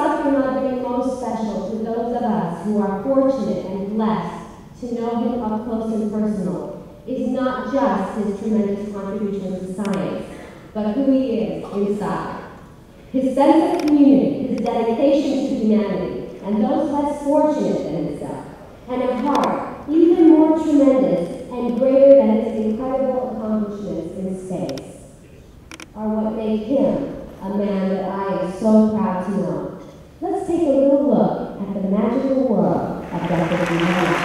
Madre most special to those of us who are fortunate and blessed to know him up close and personal is not just his tremendous contribution to science, but who he is inside. His sense of community, his dedication to humanity, and those less fortunate than himself, and a heart even more tremendous and greater than his incredible accomplishments in space, are what make him a man that I am so proud natural world of Dr. United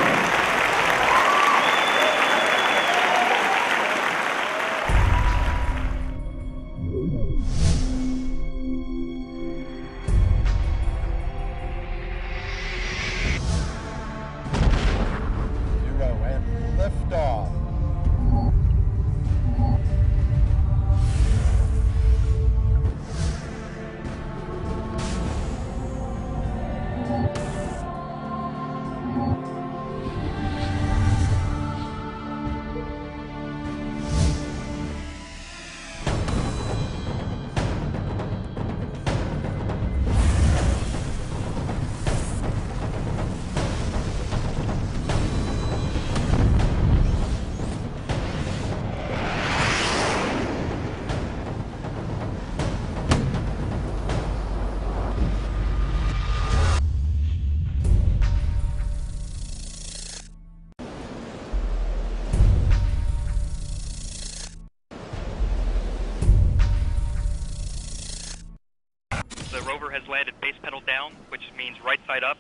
base pedal down, which means right side up.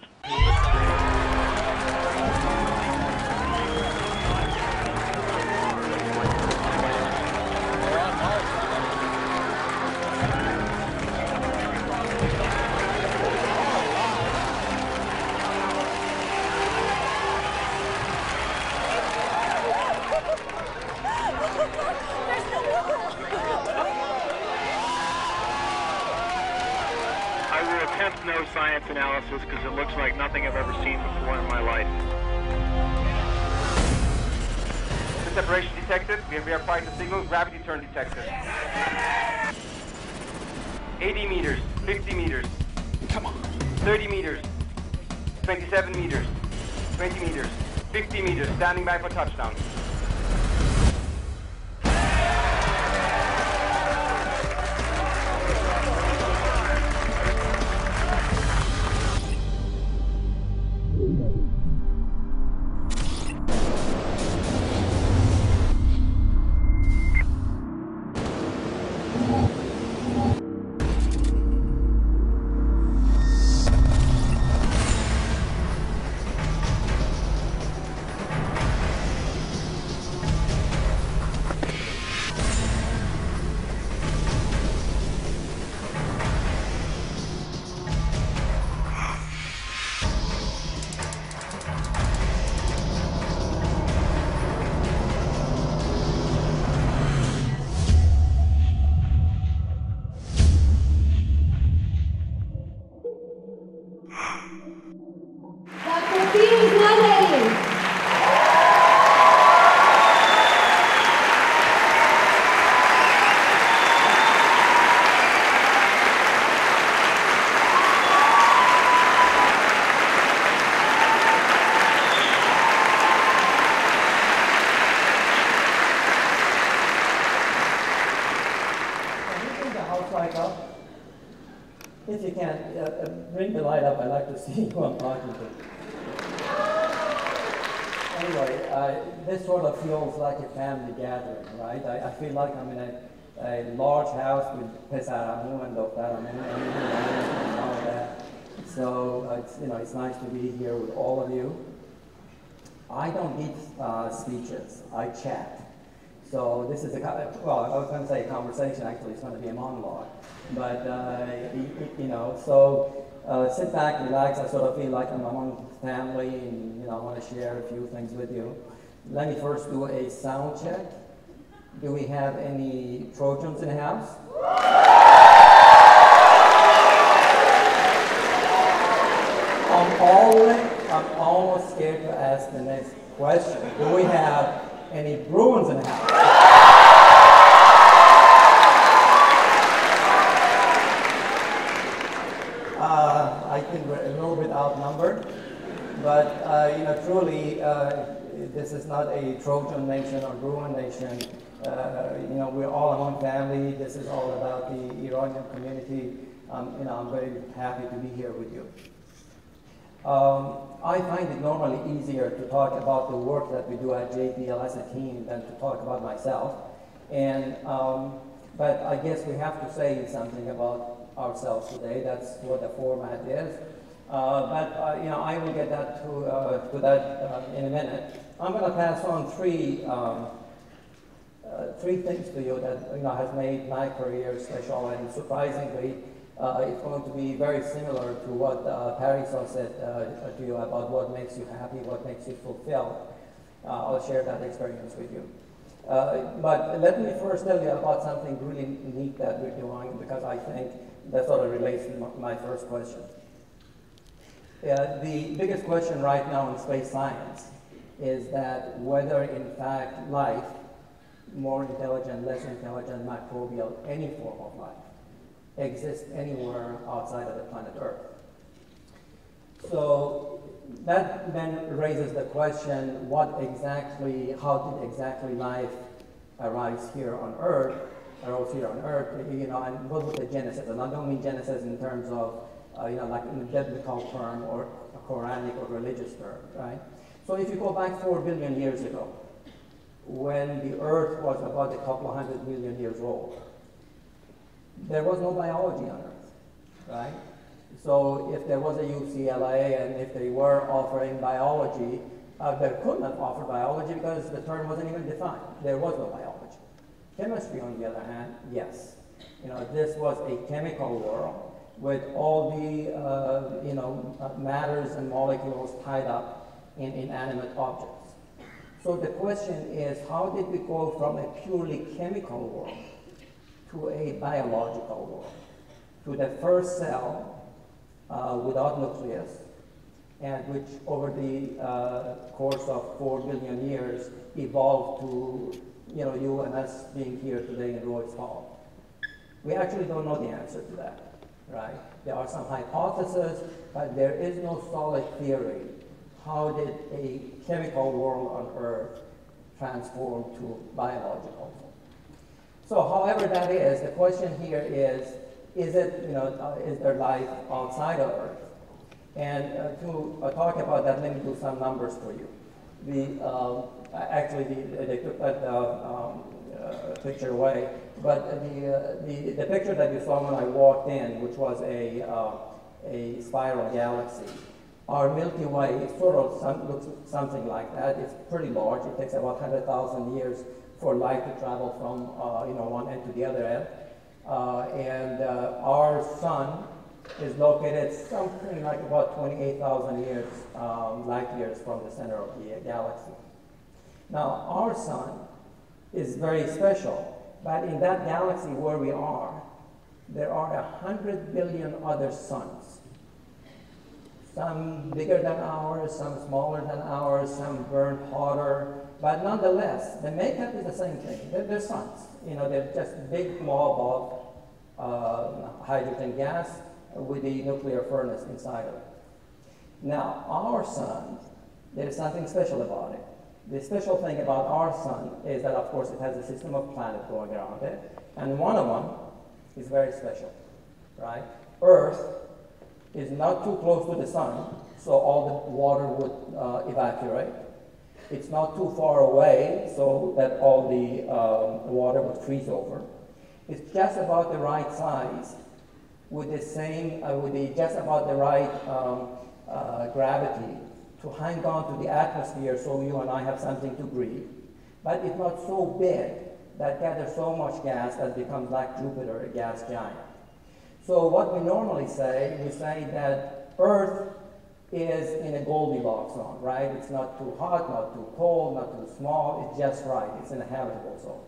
Look at the separation detected. We have verified the signal. Gravity turn detected. 80 meters. 50 meters. Come on. 30 meters. 27 meters. 20 meters. 50 meters. Standing by for touchdown. See who I'm talking to. Anyway, uh, this sort of feels like a family gathering, right? I, I feel like I'm in a, a large house with Pesaramu and Doktaramu and, all that. So uh, it's, you know, it's nice to be here with all of you. I don't need uh, speeches, I chat. So this is a, well, I was going to say conversation, actually it's going to be a monologue. But, uh, you know, so uh, sit back, relax. I sort of feel like I'm among family and you know, I want to share a few things with you. Let me first do a sound check. Do we have any Trojans in the house? I'm I'm almost scared to ask the next question. Do we have any Bruins in the house. Uh, I think we're a little bit outnumbered, but uh, you know, truly, uh, this is not a Trojan nation or Bruin nation. Uh, you know, we're all one family. This is all about the Iranian community. Um, and I'm very happy to be here with you. Um, I find it normally easier to talk about the work that we do at JPL as a team than to talk about myself. And, um, but I guess we have to say something about ourselves today. That's what the format is. Uh, but uh, you know, I will get that to, uh, to that uh, in a minute. I'm going to pass on three um, uh, three things to you that you know has made my career special, and surprisingly, uh, it's going to be very similar to what uh, said uh, to you about what makes you happy, what makes you fulfilled. Uh, I'll share that experience with you. Uh, but let me first tell you about something really neat that we're doing because I think that sort of relates to my first question. Uh, the biggest question right now in space science is that whether in fact life, more intelligent, less intelligent, microbial, any form of life, exist anywhere outside of the planet Earth. So that then raises the question, what exactly, how did exactly life arise here on Earth, arose here on Earth, you know, and what was the genesis? And I don't mean genesis in terms of, uh, you know, like in a biblical term or a Quranic or religious term, right? So if you go back four billion years ago, when the Earth was about a couple of hundred million years old, there was no biology on Earth, right? So if there was a UCLA and if they were offering biology, uh, they couldn't have offered biology because the term wasn't even defined. There was no biology. Chemistry, on the other hand, yes. You know, this was a chemical world with all the, uh, you know, uh, matters and molecules tied up in inanimate objects. So the question is, how did we go from a purely chemical world to a biological world, to the first cell uh, without nucleus, and which over the uh, course of four billion years evolved to you know, you and us being here today in Royce Hall. We actually don't know the answer to that, right? There are some hypotheses, but there is no solid theory. How did a chemical world on Earth transform to biological? So however that is, the question here is, is it, you know, uh, is there life outside of Earth? And uh, to uh, talk about that, let me do some numbers for you. The, uh, actually, the, uh, um, uh, picture away, but the, the, the picture that you saw when I walked in, which was a, a spiral galaxy, our Milky Way sort of some, looks something like that. It's pretty large. It takes about 100,000 years for light to travel from uh, you know one end to the other end. Uh, and uh, our sun is located something like about 28,000 years um, light years from the center of the galaxy. Now our sun is very special, but in that galaxy where we are, there are a hundred billion other suns some bigger than ours, some smaller than ours, some burn hotter, but nonetheless, the makeup is the same thing. They're, they're suns. You know, they're just big blob of uh, hydrogen gas with the nuclear furnace inside of it. Now, our sun, there is something special about it. The special thing about our sun is that, of course, it has a system of planets going around it, and one of them is very special, right? Earth is not too close to the sun, so all the water would uh, evaporate. It's not too far away, so that all the um, water would freeze over. It's just about the right size, with the same, uh, with the just about the right um, uh, gravity to hang on to the atmosphere, so you and I have something to breathe. But it's not so big that gathers so much gas that becomes like Jupiter, a gas giant. So what we normally say, we say that Earth is in a Goldilocks zone, right? It's not too hot, not too cold, not too small, it's just right. It's in a habitable zone.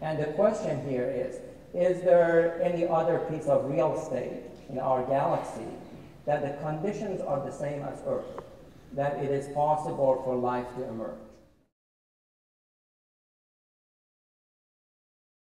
And the question here is, is there any other piece of real estate in our galaxy that the conditions are the same as Earth, that it is possible for life to emerge?